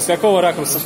с какого ракурса?